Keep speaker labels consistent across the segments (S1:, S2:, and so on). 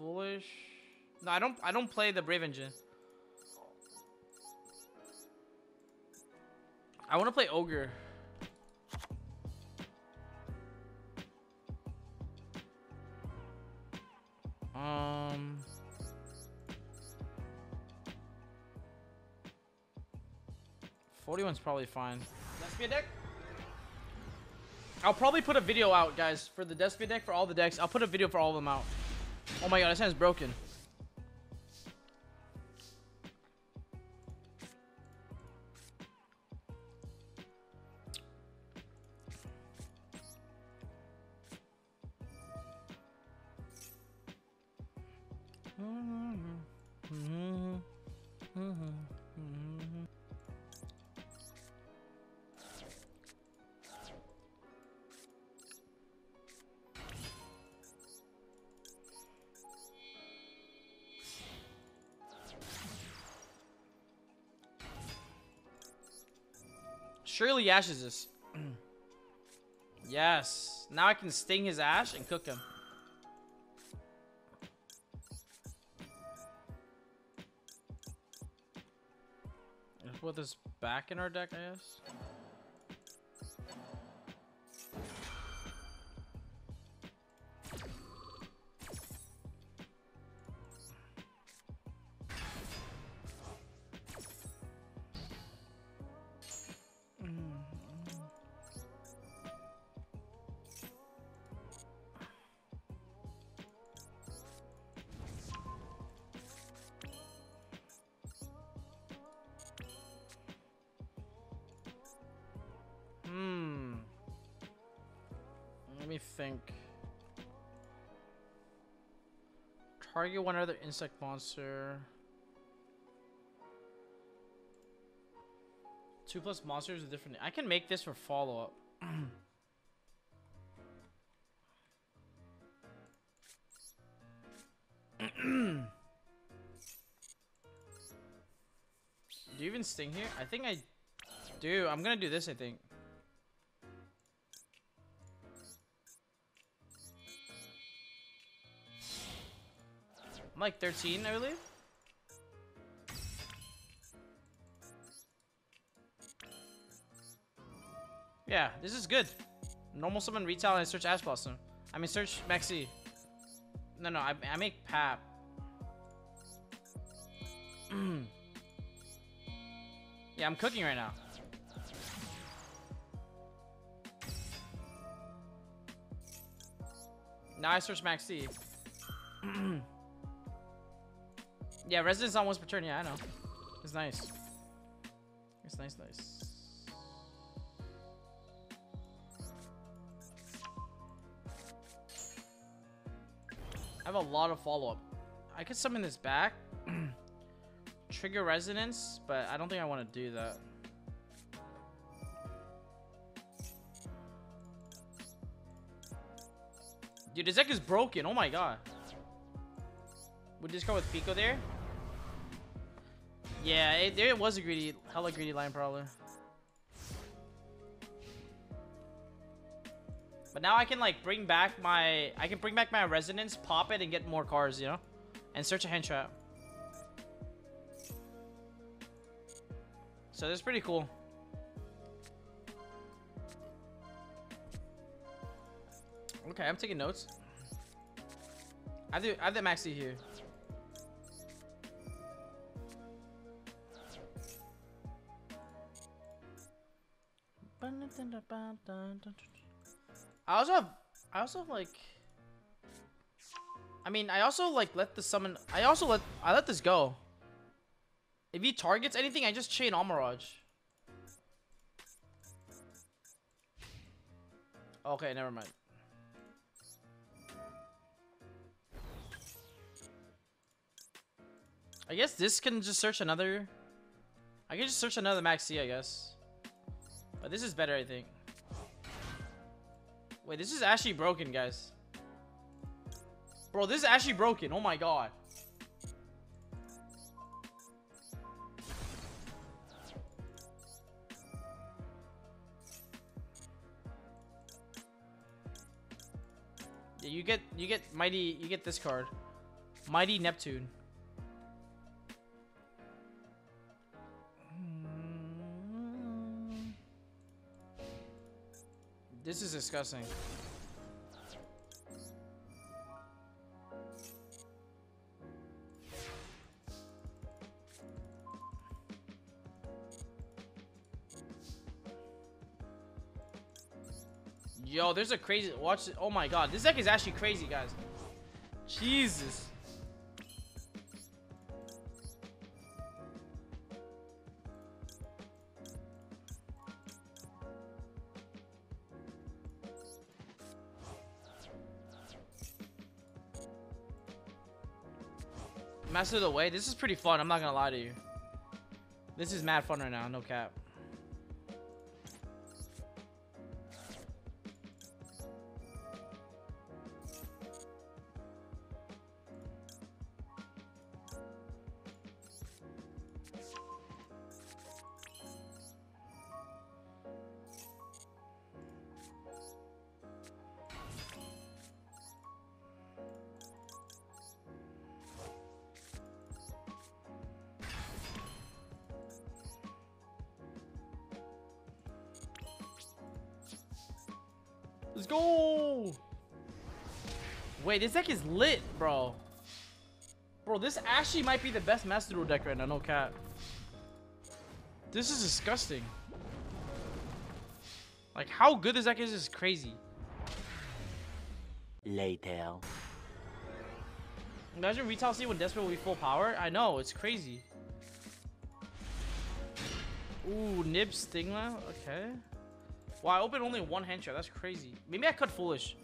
S1: Foolish. No, I don't. I don't play the Brave Engine. I want to play Ogre. Um. Forty-one's probably fine. Despia deck. I'll probably put a video out, guys, for the Despia deck for all the decks. I'll put a video for all of them out. Oh my god, this hand's broken. Surely ashes this. yes. Now I can sting his ash and cook him. Put this back in our deck, I guess. Me think. Target one other insect monster. Two plus monsters with different. I can make this for follow up. do you even sting here? I think I do. I'm gonna do this, I think. I'm like 13, I believe. Yeah, this is good. Normal summon retail and I search Ash Blossom. I mean search Maxx C. No, no, I, I make Pap. yeah, I'm cooking right now. Now I search Maxx C. Yeah, residence on once per turn. Yeah, I know. It's nice. It's nice, nice. I have a lot of follow-up. I could summon this back. Trigger resonance, but I don't think I want to do that. Dude, this deck is broken. Oh my god. Would this go with Pico there? Yeah, it, there was a greedy, hella greedy line probably. But now I can like bring back my, I can bring back my resonance, pop it, and get more cars, you know, and search a hand trap. So that's pretty cool. Okay, I'm taking notes. I the, I have the maxi here. I also have, I also like, I mean, I also like let the summon, I also let, I let this go. If he targets anything, I just chain Almiraj. Okay, never mind. I guess this can just search another. I can just search another Maxi, I guess. But this is better, I think. Wait, this is actually broken, guys. Bro, this is actually broken. Oh my god. Yeah, you get you get mighty you get this card. Mighty Neptan. This is disgusting. Yo, there's a crazy. Watch. Oh my god. This deck is actually crazy, guys. Jesus. Master of the Way. This is pretty fun. I'm not gonna lie to you. This is mad fun right now. No cap. Let's go! Wait, this deck is lit, bro. Bro, this actually might be the best Master Duel deck right now, no cap. This is disgusting. Like, how good this deck is is crazy.
S2: Later.
S1: Imagine Retail C when Desperate will be full power. I know, it's crazy. Ooh, Nib Stigma. Okay. Wow, I opened only one hand shot. That's crazy. Maybe I cut Foolish.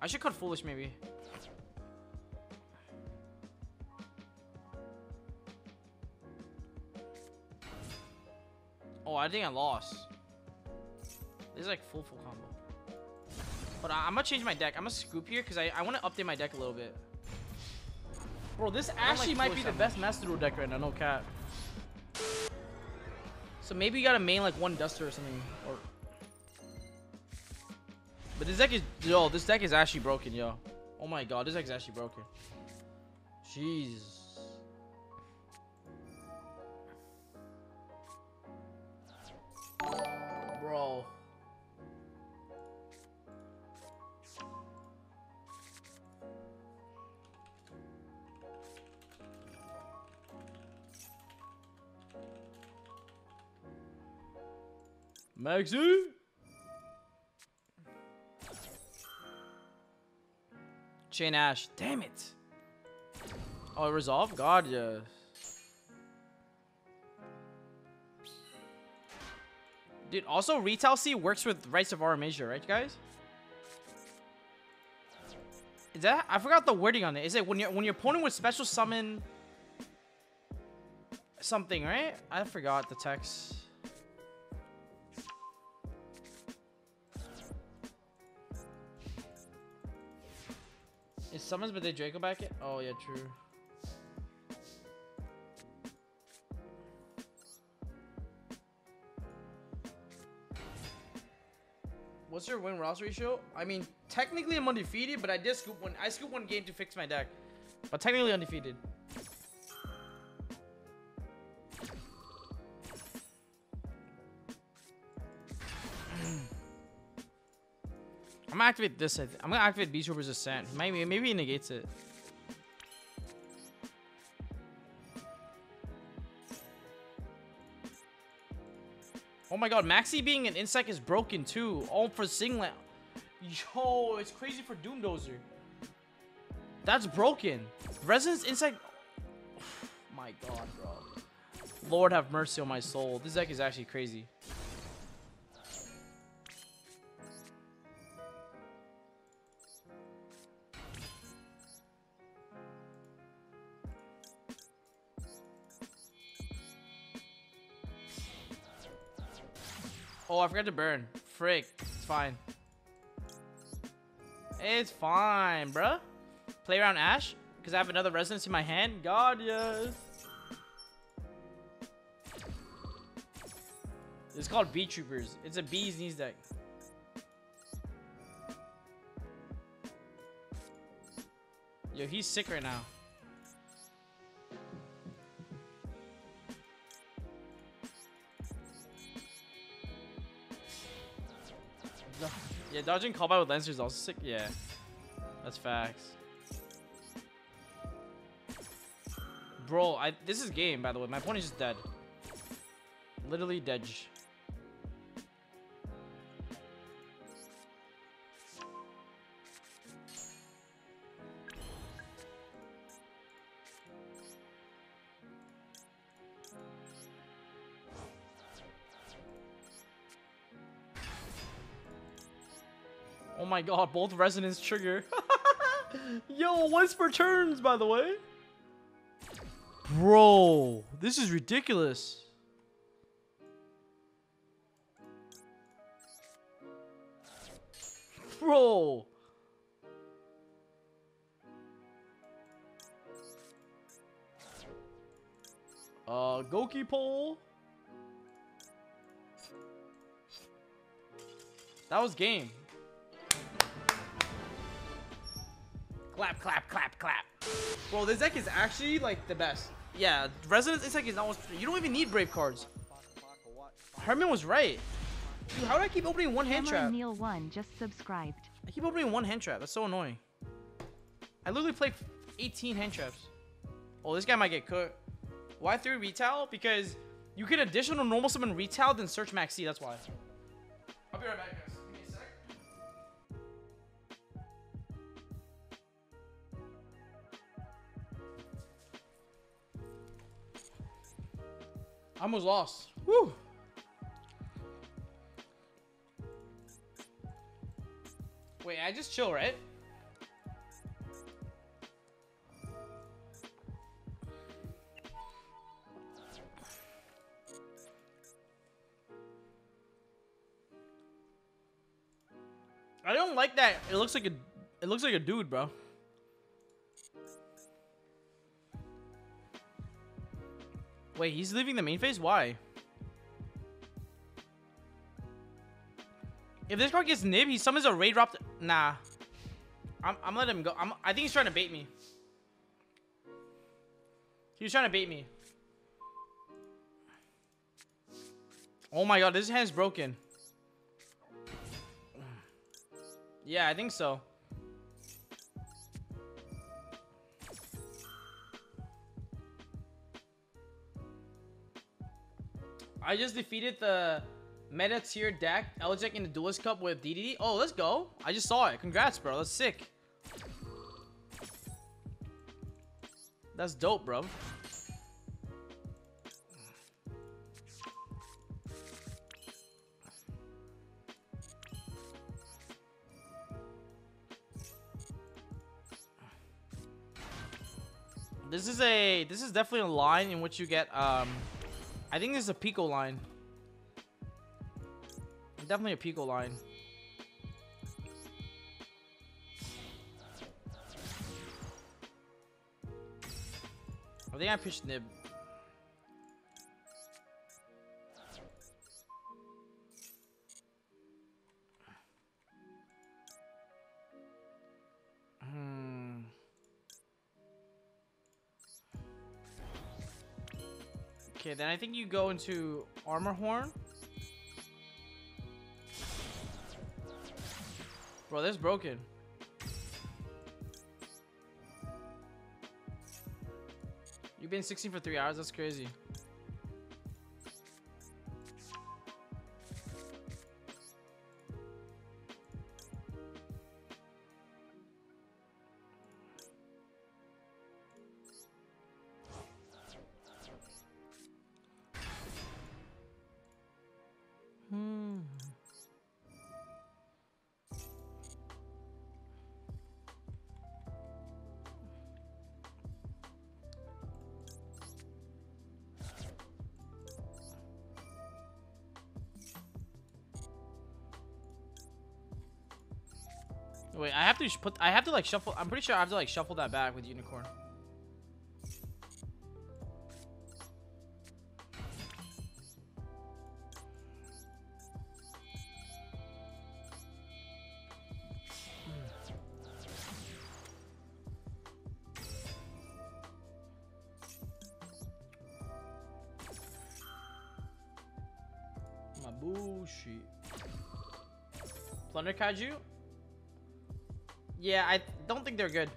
S1: I should cut Foolish, maybe. Oh, I think I lost. This is like full full combo. But I, am gonna change my deck. I'm gonna scoop here because I, I want to update my deck a little bit. Bro, this actually might be the best Master Duel deck right now, no cap. So maybe you gotta main like one Duster or something. Or But this deck is yo, this deck is actually broken, yo. Oh my god, this deck is actually broken. Jeez. Bro. Maxi? Chain Ash. Damn it. Oh, Resolve? God, yes. Dude, also Retail C works with Rites of Aramesir, right, guys? Is that I forgot the wording on it. Is it when you're when your opponent would special summon something, right? I forgot the text. Summons but they Draco back it? Oh yeah, true. What's your win loss ratio? I mean, technically I'm undefeated, but I did scoop one. I scooped one game to fix my deck, but technically undefeated. Gonna activate this. I am gonna activate Beetrooper's Ascent. Maybe maybe he negates it. Oh my god, Maxi being an insect is broken too. All for Singlet. Yo, it's crazy for Doomdozer. That's broken. Resonance Insect. my god, bro. Lord have mercy on my soul. This deck is actually crazy. Oh, I forgot to burn. Frick. It's fine. It's fine, bruh. Play around Ash? Because I have another Resonance in my hand? God, yes. It's called Beetroopers. It's a Bee's Knees deck. Yo, he's sick right now. Yeah, dodging callback with Lancer is also sick. Yeah, that's facts. Bro, I this is game by the way. My opponent is just dead. Literally dead. Oh my god, both resonance trigger. Yo, once whisper turns, by the way. Bro, this is ridiculous. Bro. Uh, Gokipole. That was game. Clap, clap, clap, clap. Bro, this deck is actually like the best. Yeah, Resonance Insect is almost. You don't even need Brave cards. Herman was right. Dude, how do I keep opening one hand
S2: Hammer
S1: trap?
S2: Neil one just subscribed.
S1: I keep opening one hand trap. That's so annoying. I literally played 18 hand traps. Oh, this guy might get cooked. Why three retail? Because you can additional normal summon retail, then search max C. That's why. I'll be right back, guys. I almost lost. Woo! Wait, I just chill, right? I don't like that. It looks like a it looks like a dude, bro. Wait, he's leaving the main phase? Why? If this card gets nib, he summons a raid drop. Nah. I'm, I'm letting him go. I'm, I think he's trying to bait me. He's trying to bait me. Oh my god, this hand's broken. Yeah, I think so. I just defeated the meta tier deck Eldlich in the Duelist Cup with DDD. Oh, let's go. I just saw it. Congrats, bro. That's sick. That's dope, bro. This is a this is definitely a line in which you get um I think this is a Pico line. Definitely a Pico line. I think I pitched Nib. Okay, then I think you go into Armor Horn. Bro, this is broken. You've been 16 for three hours. That's crazy. Wait, I have to put. I have to like shuffle. I'm pretty sure I have to like shuffle that back with unicorn. Hmm. My bullshit. Plunder Kaiju? Yeah, I don't think they're good.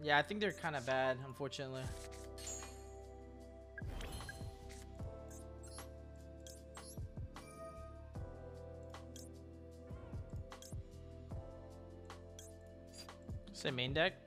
S1: Yeah, I think they're kind of bad, unfortunately. Say main deck?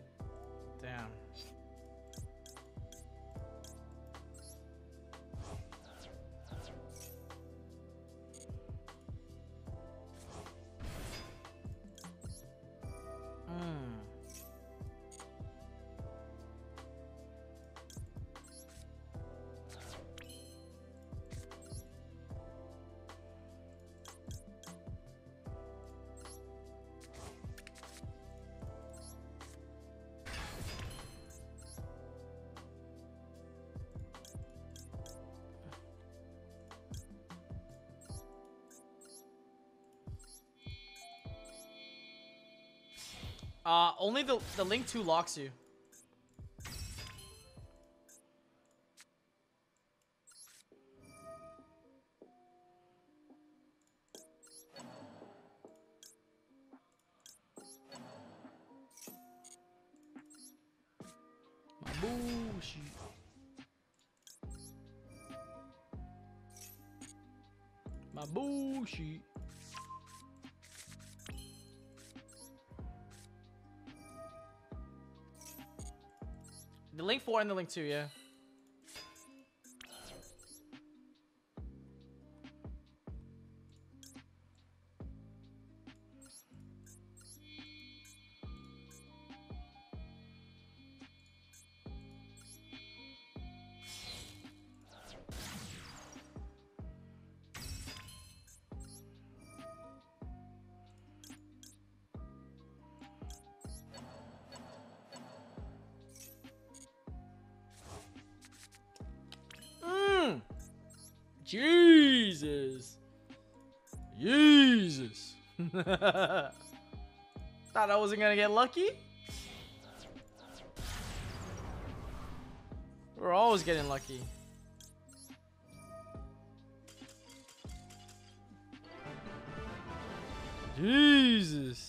S1: Uh, only the the link two locks you. My bullshit. My bullshit. The link four and the link two, yeah. Jesus. Jesus. Thought I wasn't gonna get lucky. We're always getting lucky. Jesus.